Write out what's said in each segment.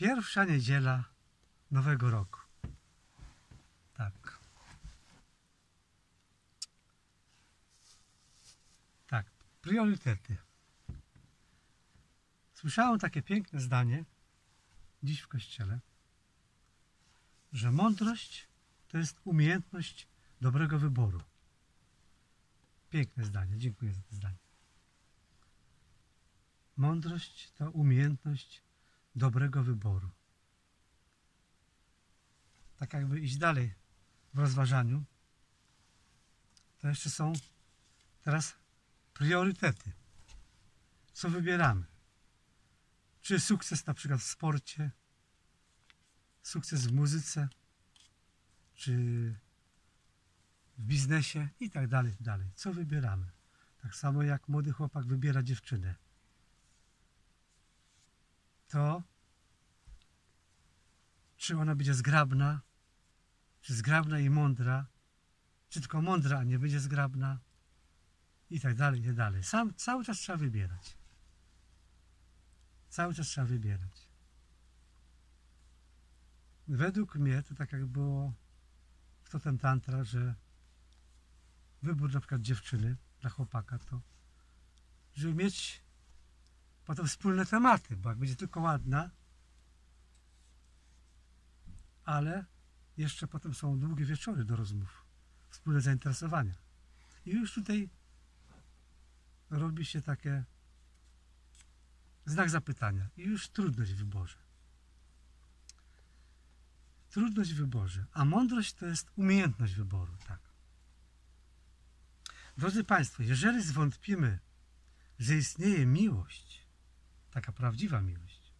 Pierwsza niedziela nowego roku. Tak. Tak, priorytety. Słyszałem takie piękne zdanie dziś w kościele, że mądrość to jest umiejętność dobrego wyboru. Piękne zdanie, dziękuję za to zdanie. Mądrość to umiejętność dobrego wyboru. Tak jakby iść dalej w rozważaniu, to jeszcze są teraz priorytety. Co wybieramy? Czy sukces na przykład w sporcie, sukces w muzyce, czy w biznesie i tak dalej, dalej. Co wybieramy? Tak samo jak młody chłopak wybiera dziewczynę. To czy ona będzie zgrabna, czy zgrabna i mądra, czy tylko mądra, a nie będzie zgrabna i tak dalej, i tak dalej. Sam, cały czas trzeba wybierać. Cały czas trzeba wybierać. Według mnie to tak jak było w Totem Tantra, że wybór na przykład dziewczyny dla chłopaka to, żeby mieć potem wspólne tematy, bo jak będzie tylko ładna, ale jeszcze potem są długie wieczory do rozmów, wspólne zainteresowania. I już tutaj robi się takie znak zapytania i już trudność w wyborze. Trudność w wyborze, a mądrość to jest umiejętność wyboru, tak. Drodzy Państwo, jeżeli zwątpimy, że istnieje miłość, taka prawdziwa miłość,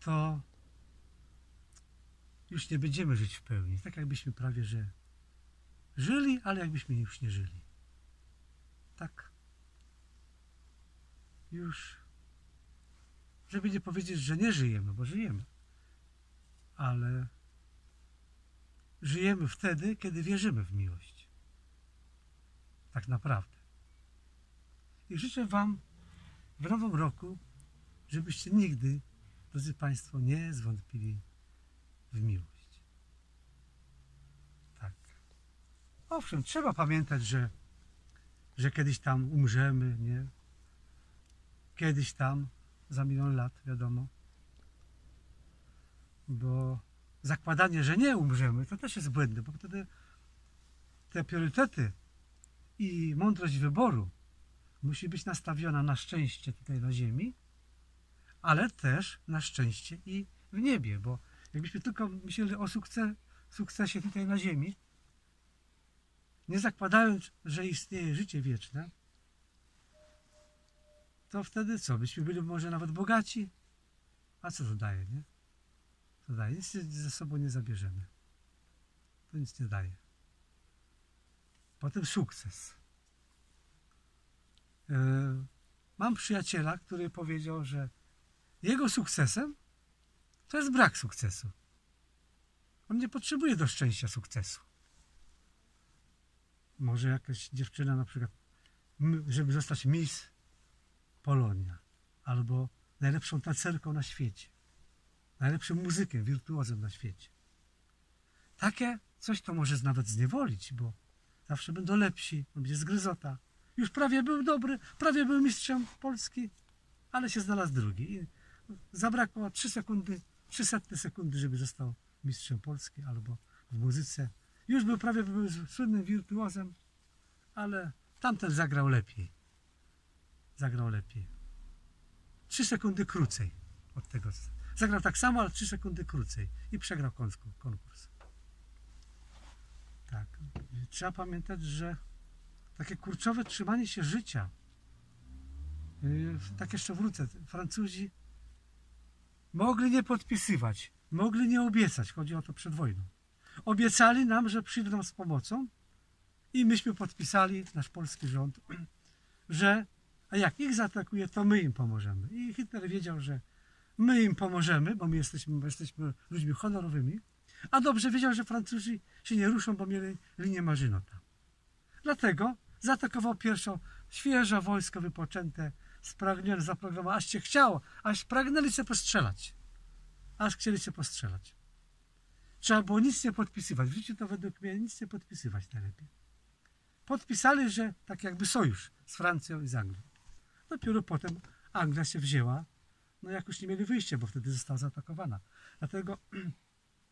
to już nie będziemy żyć w pełni. Tak jakbyśmy prawie, że żyli, ale jakbyśmy już nie żyli. Tak. Już, żeby nie powiedzieć, że nie żyjemy, bo żyjemy. Ale żyjemy wtedy, kiedy wierzymy w miłość. Tak naprawdę. I życzę Wam w nowym roku, żebyście nigdy, drodzy Państwo, nie zwątpili w miłość. Tak. Owszem, trzeba pamiętać, że, że kiedyś tam umrzemy, nie? Kiedyś tam, za milion lat, wiadomo. Bo zakładanie, że nie umrzemy, to też jest błędne, bo wtedy te priorytety i mądrość wyboru musi być nastawiona na szczęście tutaj na ziemi, ale też na szczęście i w niebie, bo jakbyśmy tylko myśleli o sukces, sukcesie tutaj na ziemi, nie zakładając, że istnieje życie wieczne, to wtedy co? Byśmy byli może nawet bogaci? A co to daje, nie? To daje. Nic ze sobą nie zabierzemy. To nic nie daje. Potem sukces. Yy, mam przyjaciela, który powiedział, że jego sukcesem to jest brak sukcesu. On nie potrzebuje do szczęścia sukcesu. Może jakaś dziewczyna na przykład, żeby zostać Miss Polonia, albo najlepszą tancerką na świecie, najlepszym muzykiem, wirtuozem na świecie. Takie coś to może nawet zniewolić, bo zawsze będą lepsi, będzie zgryzota. Już prawie był dobry, prawie był mistrzem Polski, ale się znalazł drugi. I zabrakło 3 sekundy, 300 sekundy, żeby został mistrzem Polski albo w muzyce. Już był prawie słynnym wirtuozem, ale tamten zagrał lepiej. Zagrał lepiej. 3 sekundy krócej od tego. Zagrał tak samo, ale 3 sekundy krócej i przegrał konkurs. Tak. Trzeba pamiętać, że takie kurczowe trzymanie się życia. Yy, tak jeszcze wrócę. Francuzi mogli nie podpisywać, mogli nie obiecać. Chodzi o to przed wojną. Obiecali nam, że przyjdą z pomocą i myśmy podpisali, nasz polski rząd, że a jak ich zaatakuje, to my im pomożemy. I Hitler wiedział, że my im pomożemy, bo my jesteśmy, bo jesteśmy ludźmi honorowymi, a dobrze wiedział, że Francuzi się nie ruszą, bo mieli linię Marzynota. Dlatego zaatakował pierwszą świeże wojsko wypoczęte spragniony, zaprogramowany, aż cię chciało, aż pragnęli cię postrzelać. Aż chcieli cię postrzelać. Trzeba było nic nie podpisywać. W życiu to według mnie nic nie podpisywać najlepiej. Podpisali, że tak jakby sojusz z Francją i z Anglią. Dopiero potem Anglia się wzięła, no jak już nie mieli wyjścia, bo wtedy została zaatakowana. Dlatego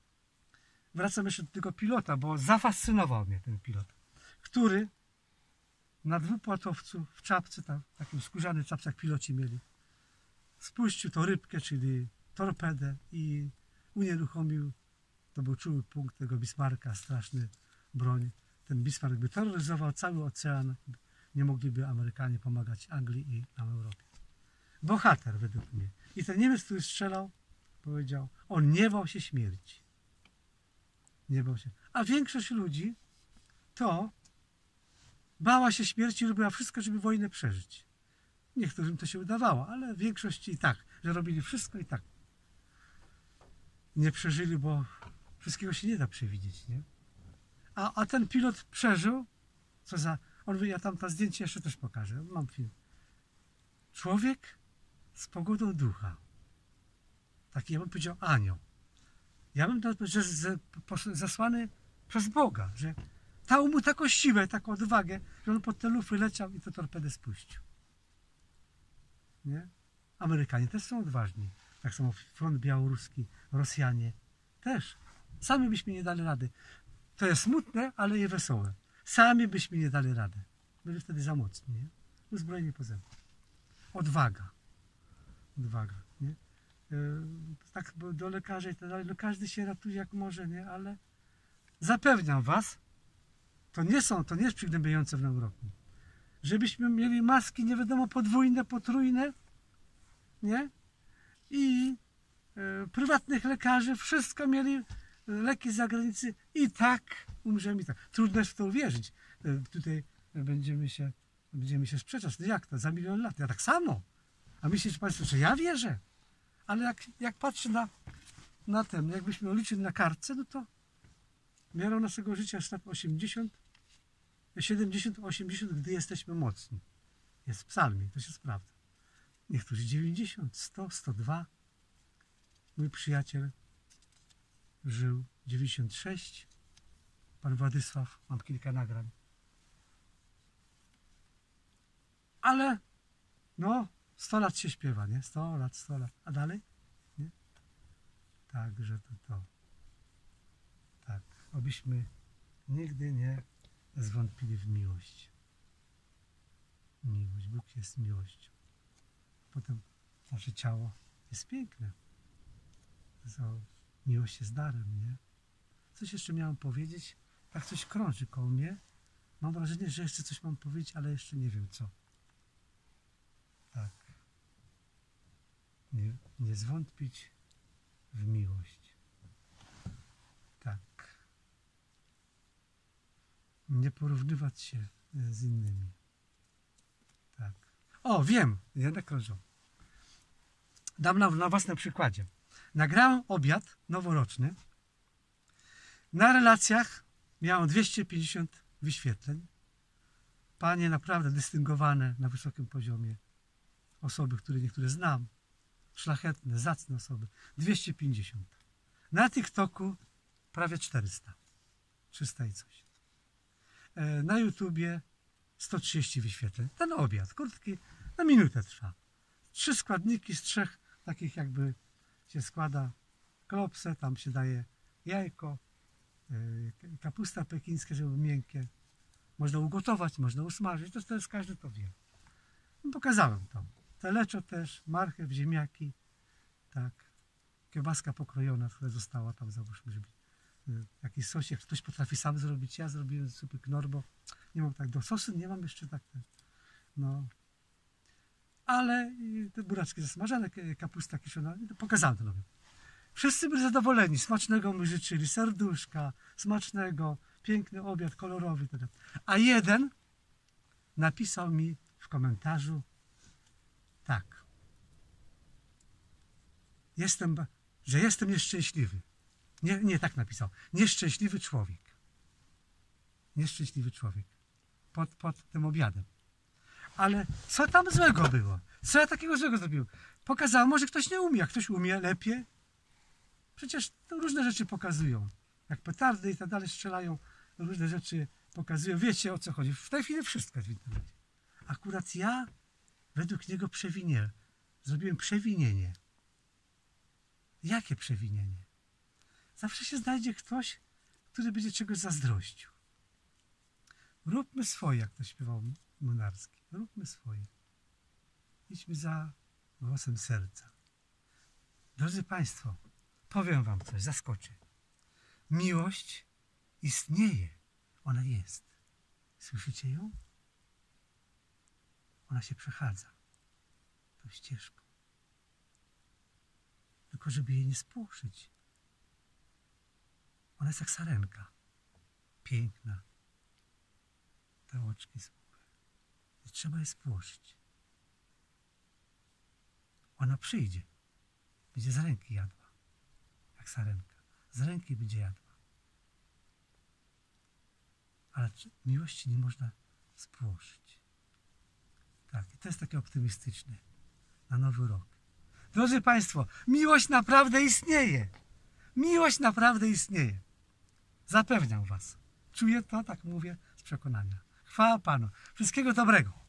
wracam jeszcze do tego pilota, bo zafascynował mnie ten pilot, który na dwupłatowcu w czapce, tam, takim skórzanym czapce, jak piloci mieli, spuścił to rybkę, czyli torpedę i unieruchomił, to był czuły punkt tego Bismarcka, straszny broń. Ten Bismarck by terroryzował cały ocean, nie mogliby Amerykanie pomagać Anglii i nam Europie. Bohater według mnie. I ten Niemiec, który strzelał, powiedział, on nie bał się śmierci. Nie bał się. A większość ludzi to bała się śmierci robiła wszystko, żeby wojnę przeżyć. Niektórym to się udawało, ale w większości i tak, że robili wszystko i tak. Nie przeżyli, bo wszystkiego się nie da przewidzieć, nie? A, a ten pilot przeżył, co za... On ja tam to zdjęcie jeszcze też pokażę, mam film. Człowiek z pogodą ducha. Taki, ja bym powiedział, anioł. Ja bym to, że zesłany przez Boga, że dał mu taką siłę, taką odwagę, że on pod te lufy leciał i to torpedę spuścił. Nie? Amerykanie też są odważni. Tak samo front białoruski, Rosjanie też. Sami byśmy nie dali rady. To jest smutne, ale i wesołe. Sami byśmy nie dali rady. Byli wtedy za mocni, nie? Uzbrojeni po zębach. Odwaga. Odwaga, nie? Yy, tak do lekarzy i tak dalej. No każdy się ratuje jak może, nie? Ale zapewniam was, to nie są, to nie jest przygnębiające w nowym roku. Żebyśmy mieli maski nie wiadomo podwójne, potrójne, nie? I e, prywatnych lekarzy, wszystko mieli, leki z zagranicy i tak umrzemy. Tak. Trudno jest w to uwierzyć. E, tutaj będziemy się, będziemy się sprzeczać. No jak to? Za milion lat. Ja tak samo. A myślicie Państwo, że ja wierzę? Ale jak, jak patrzę na, na ten, jakbyśmy liczyli na kartce, no to miarą naszego życia jest 80, 70, 80, gdy jesteśmy mocni. Jest w psalmie, to się sprawdza. Niektórzy 90, 100, 102. Mój przyjaciel żył 96. Pan Władysław, mam kilka nagrań. Ale no, 100 lat się śpiewa, nie? 100 lat, 100 lat. A dalej? Nie? Także to to. Tak, obyśmy nigdy nie zwątpili w miłość. Miłość. Bóg jest miłością. Potem nasze ciało jest piękne. To miłość jest darem, nie? Coś jeszcze miałem powiedzieć. Tak coś krąży koło mnie. Mam wrażenie, że jeszcze coś mam powiedzieć, ale jeszcze nie wiem co. Tak. Nie, nie zwątpić w miłość. Tak. Nie porównywać się z innymi. Tak. O, wiem, jednak krążą. Dam na, na własnym przykładzie. Nagrałem obiad noworoczny. Na relacjach miałem 250 wyświetleń. Panie naprawdę dystyngowane na wysokim poziomie. Osoby, które niektóre znam. Szlachetne, zacne osoby. 250. Na TikToku prawie 400. 300 i coś. E, na YouTubie 130 wyświetleń. Ten obiad, krótki, na minutę trwa. Trzy składniki z trzech takich jakby się składa klopsę, tam się daje jajko, e, kapusta pekińska, żeby miękkie. Można ugotować, można usmażyć, to jest każdy to wie. No, pokazałem to. Teleczo też, marchew, ziemniaki, tak. Kiełbaska pokrojona, która została tam, załóżmy, żeby jakiś sos, jak ktoś potrafi sam zrobić. Ja zrobiłem supy knorbo. Nie mam tak do sosy, nie mam jeszcze tak. No, ale te buraczki zasmażane, kapusta kiszona, pokazałem to nawet. Wszyscy byli zadowoleni, smacznego my życzyli, serduszka, smacznego, piękny obiad, kolorowy. A jeden napisał mi w komentarzu tak. Jestem, że jestem nieszczęśliwy. Nie, nie tak napisał. Nieszczęśliwy człowiek. Nieszczęśliwy człowiek. Pod, pod tym obiadem. Ale co tam złego było? Co ja takiego złego zrobiłem? Pokazało, może ktoś nie umie, a ktoś umie lepiej. Przecież różne rzeczy pokazują. Jak petardy i tak dalej strzelają, różne rzeczy pokazują. Wiecie o co chodzi. W tej chwili wszystko jest w internecie. Akurat ja według niego przewinię. Zrobiłem przewinienie. Jakie przewinienie? Zawsze się znajdzie ktoś, który będzie czegoś zazdrościł. Róbmy swoje, jak to śpiewał Munarski. Róbmy swoje. Idźmy za głosem serca. Drodzy Państwo, powiem Wam coś, zaskoczę. Miłość istnieje. Ona jest. Słyszycie ją? Ona się przechadza tą ścieżką. Tylko żeby jej nie spłoszyć. Ona jest jak sarenka. Piękna. Te oczki słupy. Nie trzeba jej spłoszyć. Ona przyjdzie. Będzie z ręki jadła. Jak sarenka. Z ręki będzie jadła. Ale miłości nie można spłoszyć. Tak, i to jest takie optymistyczne na nowy rok. Drodzy Państwo, miłość naprawdę istnieje. Miłość naprawdę istnieje. Zapewniam Was. Czuję to, tak mówię, z przekonania. Chwała Panu. Wszystkiego dobrego.